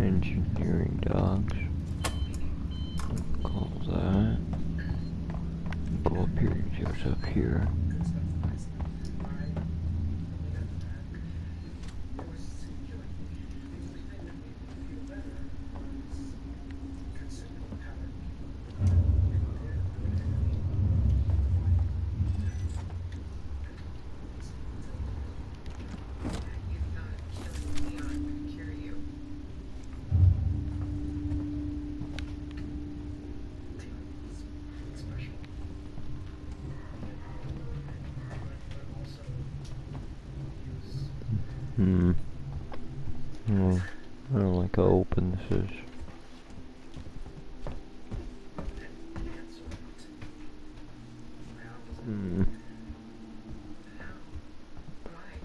Engineering dogs. Call that. Go up here, goes up here.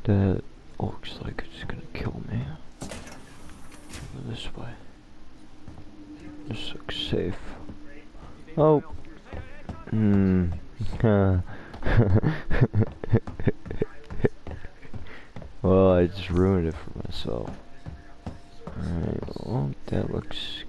That looks like it's gonna kill me. Go this way. This looks safe. Oh. Hmm. well, I just ruined it for myself. Alright, well, that looks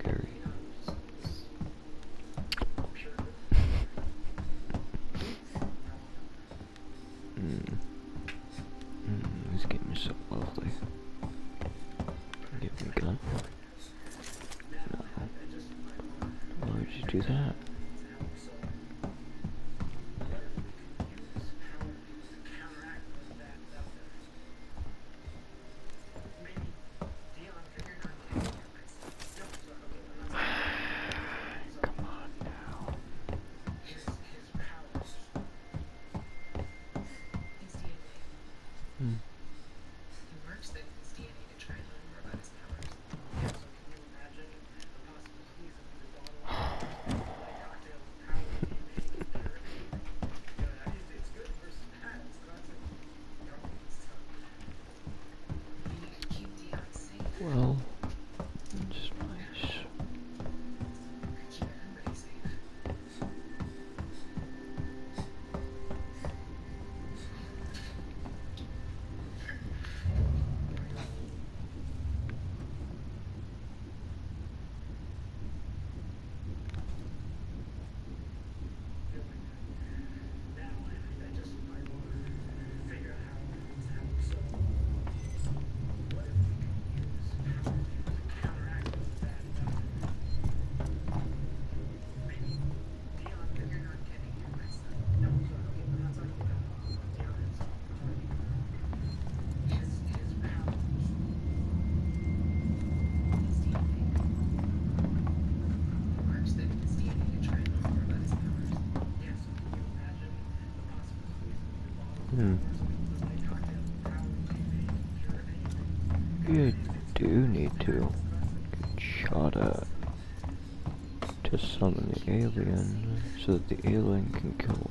alien so that the alien can kill him.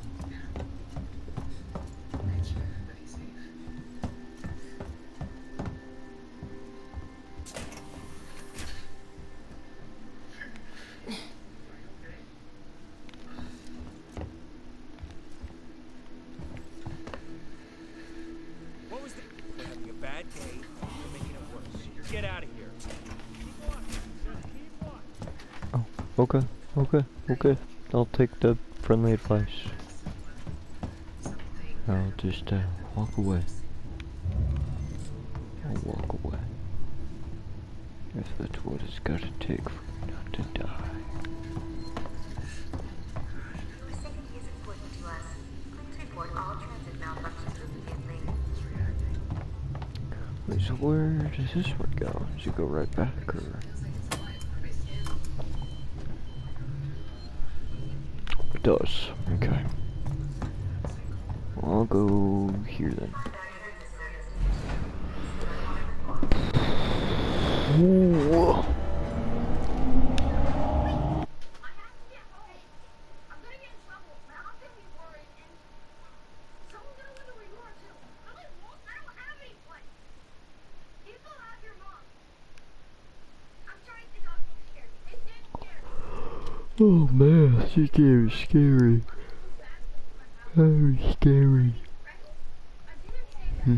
What was the... We're having a bad day. You're making it worse. Get out of here. Oh, okay, okay, okay. I'll take the friendly advice. I'll just uh, walk away. I'll walk away. If that's what it's gotta take for me not to die. Wait, so where does this one go? Does it go right back or? minutos. Oh man, she's game scary. Very scary. Hmm.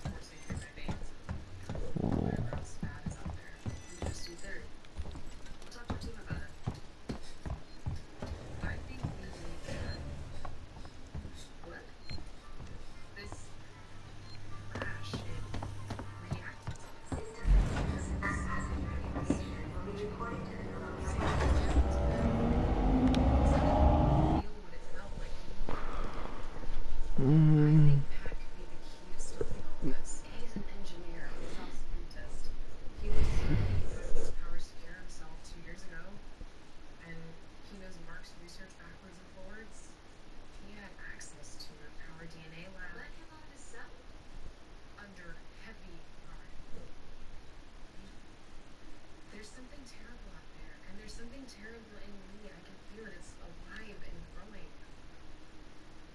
in me. I can feel it. It's alive and growing.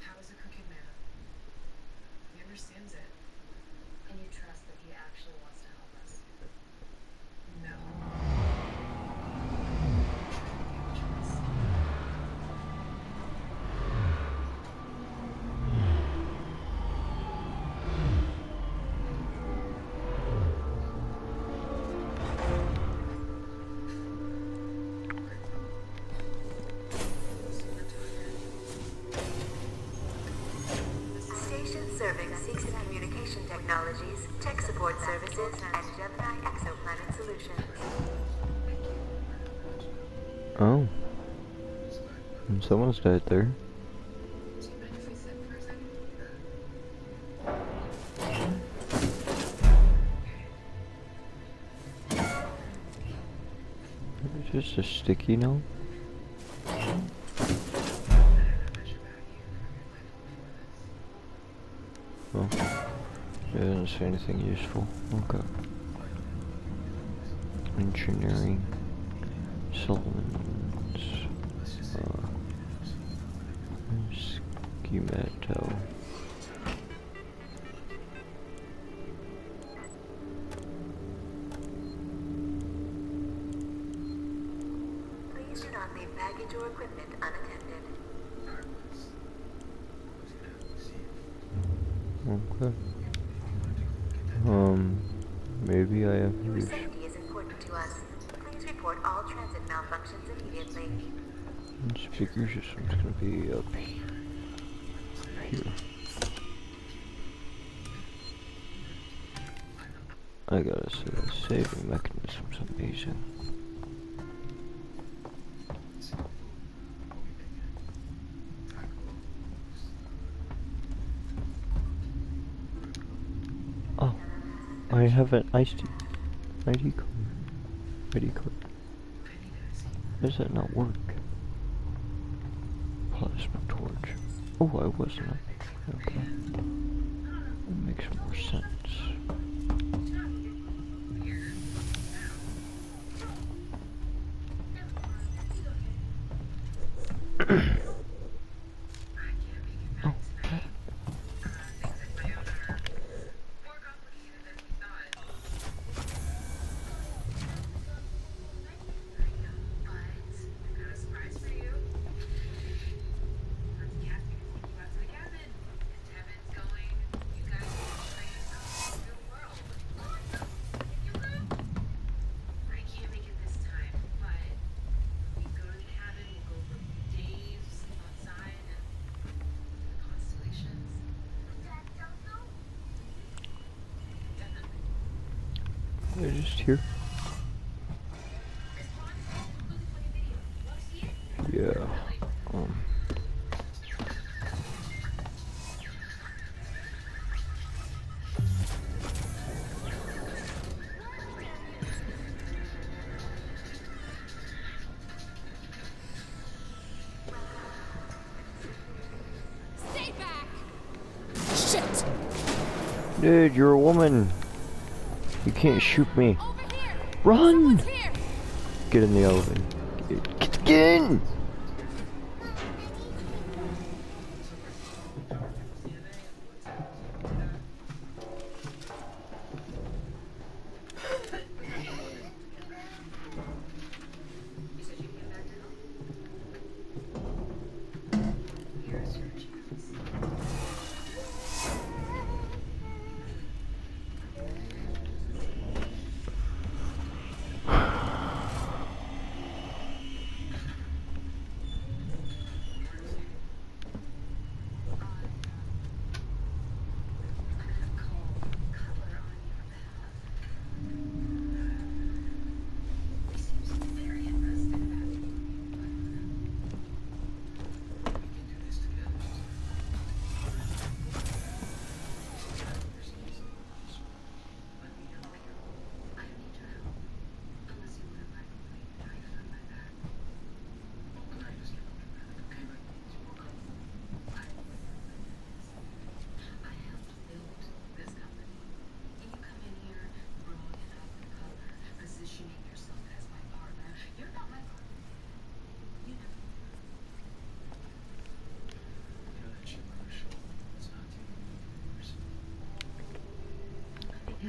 How is a crooked man? He understands it. And you trust that he actually wants to help us? No. serving Seegson Communication Technologies, Tech Support Services, and Gemini Exoplanet Solutions. Oh. And someone's died there. Just a sticky note. anything useful. Okay. Engineering. Solomon. I'm just gonna be up here. here. I gotta say the saving mechanism's amazing. Oh, I have an iced ID card. ID card. How does that not work? Oh, I wasn't up. Okay. That makes more sense. They're just here. Yeah. Um. Shit! Dude, you're a woman. You can't shoot me. Run! Get in the. Get, get, get in!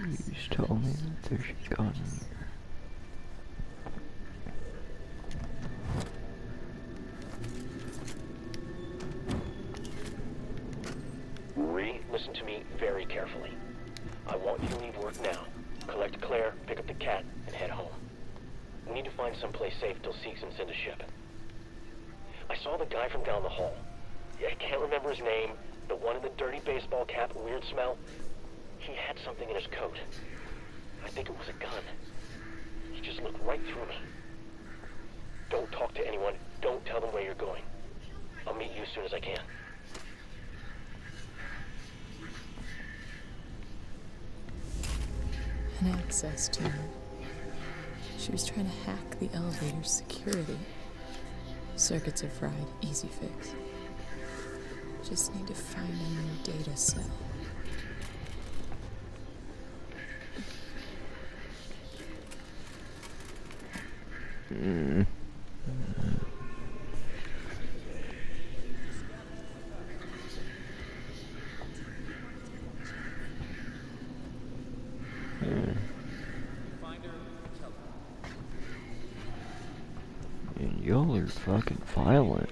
Please tell me that there's a gun here. Listen to me very carefully. I want you to leave work now. Collect Claire, pick up the cat, and head home. We need to find someplace safe till Seegson send a ship. I saw the guy from down the hall. I can't remember his name. The one in the dirty baseball cap, weird smell. He had something in his coat. I think it was a gun. He just looked right through me. Don't talk to anyone. Don't tell them where you're going. I'll meet you as soon as I can. An access tuner. She was trying to hack the elevator's security. Circuits are fried, easy fix. Just need to find a new data cell. And y'all are fucking violent.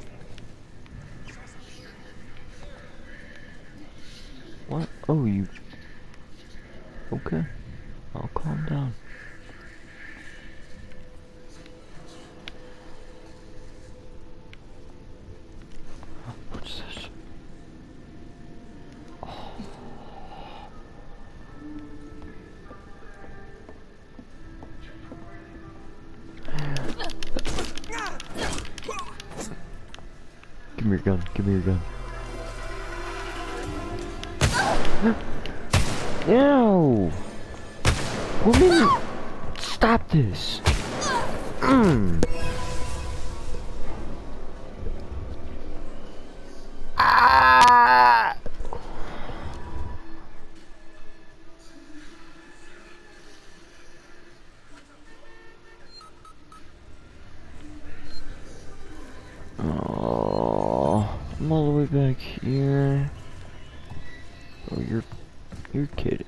What? Oh, you. Okay. Oh, I'm all the way back here. Oh, you're, you're kidding.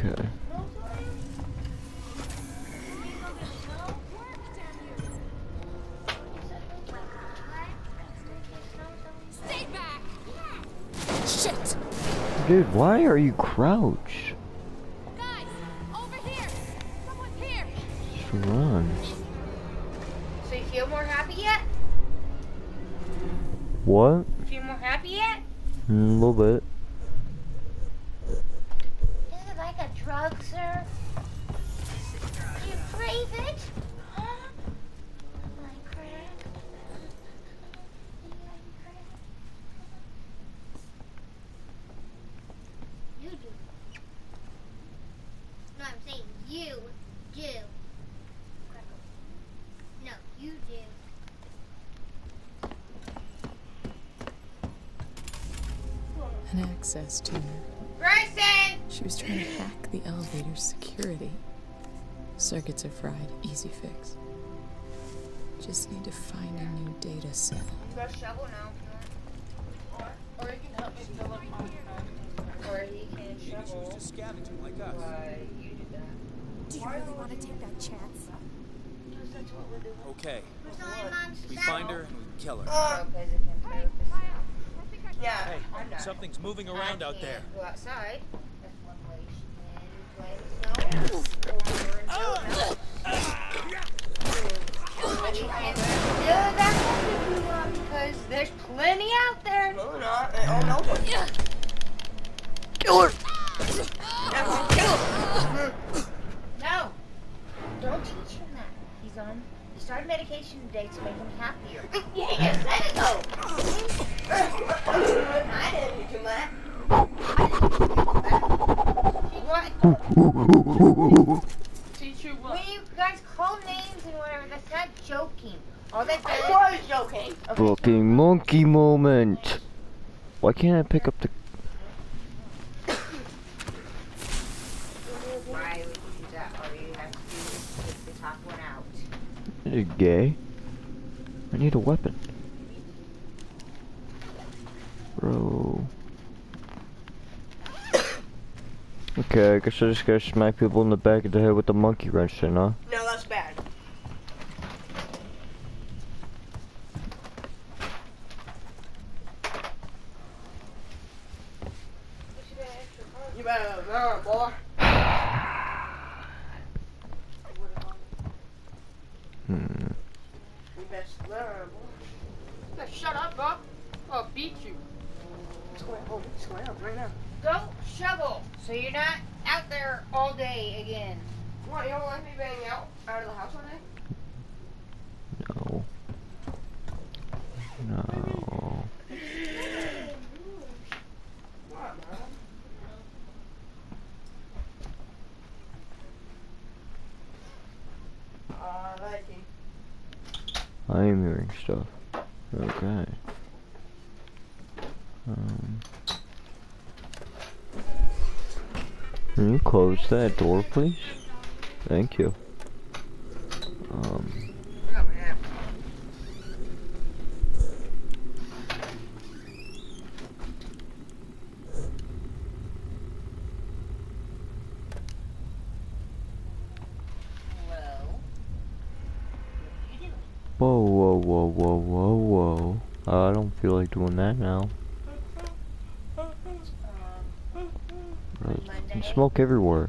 Okay. Stay back! Shit! Dude, why are you crouched? Guys! Over here! Someone's here! Just run. So you feel more happy yet? What? Feel more happy yet? Mm, A little bit. Is it like a drug, sir? Do you crave it? Huh? Like crack? Do you like crack? You do. No, I'm saying you do. No, you do. An access tuner. Bryson! She was trying to hack the elevator's security. Circuits are fried, easy fix. Just need to find a new data cell. You got a shovel now. Or you can help me fill up my bag. Or he can shovel. Just scavenging like us. Why you did that? Do you really want to take that chance? Okay, Who's on mom's we find her and we kill her. Oh, because it can move. Yeah, Hey, I'm not. something's moving around out there. Go outside. That's one can play snow. Or until And you can do that if you want, because there's plenty out there. No, not. Oh, no. Kill her! No. Don't teach him that. He's on. He started medication today to make him happier. Yeah, let it go. I didn't do that. What? Teach you what? When you guys call names and whatever, that's not joking. All that does. I was joking. Fucking monkey moment. Why can't I pick up the? Why would you do that? All you have to do is take the top one out. You're gay. I need a weapon. Bro. Okay, I guess I just gotta smack people in the back of the head with the monkey wrench then, huh? No, that's bad. You better learn, boy. Hmm. You best learn, boy. You better shut up, bro. I'll beat you. Square, oh, square up right now. Don't shovel, so you're not out there all day again. What, you don't like me being out, out of the house all day? that door, please? Thank you. Um. Whoa, whoa, whoa, whoa, whoa, whoa. Uh, I don't feel like doing that now. Um, uh, Smoke everywhere.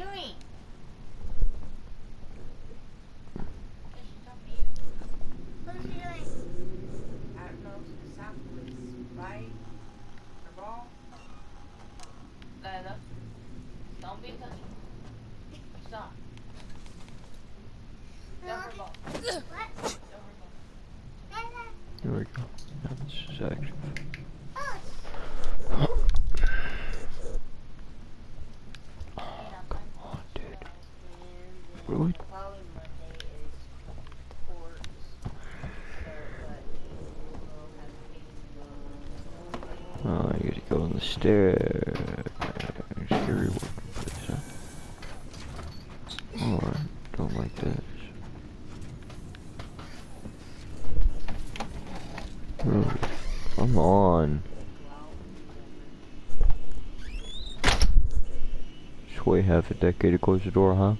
doing? upstairs. Uh, Scary working place, huh? Oh, don't like this. Oh, come on. Just wait half a decade to close the door, huh?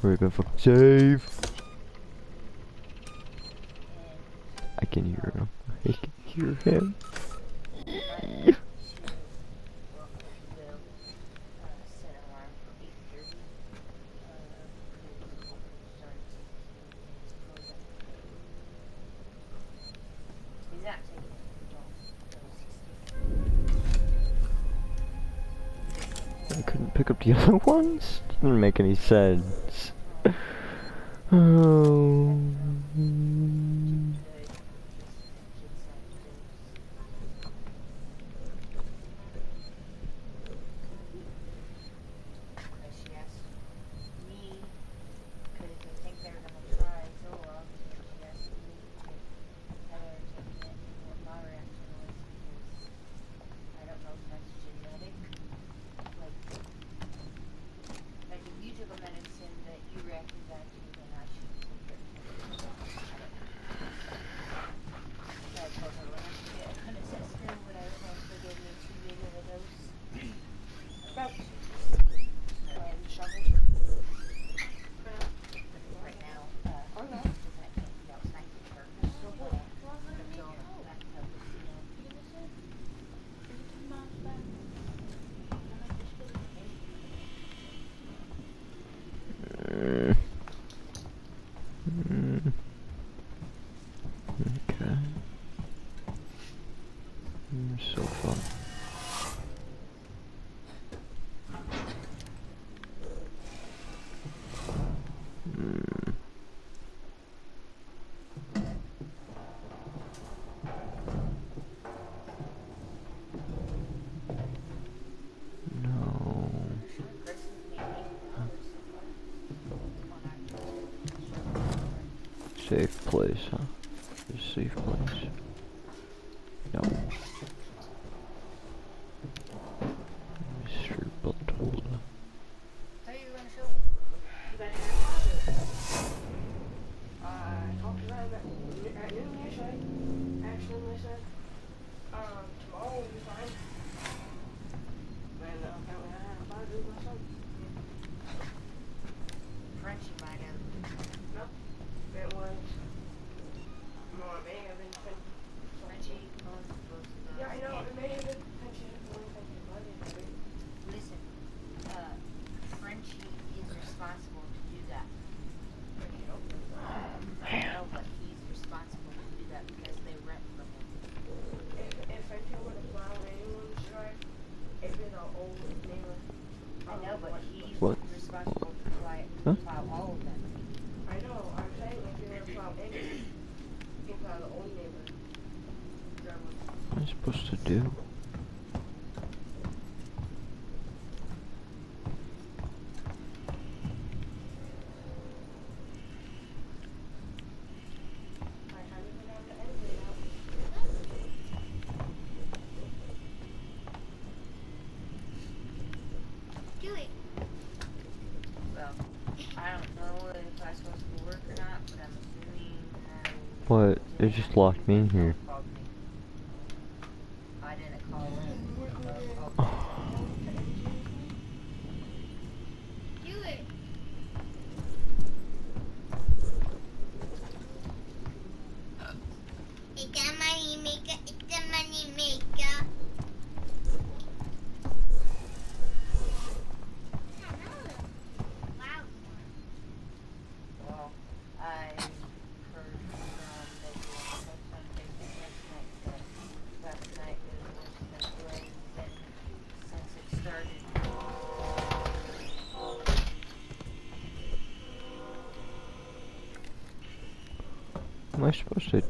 Where are going for save. I can hear him. I can hear him. I couldn't pick up the other ones? Didn't make any sense. Oh. So fun. Hmm. No. Safe place, huh? safe place. What? It just locked me in here.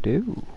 do.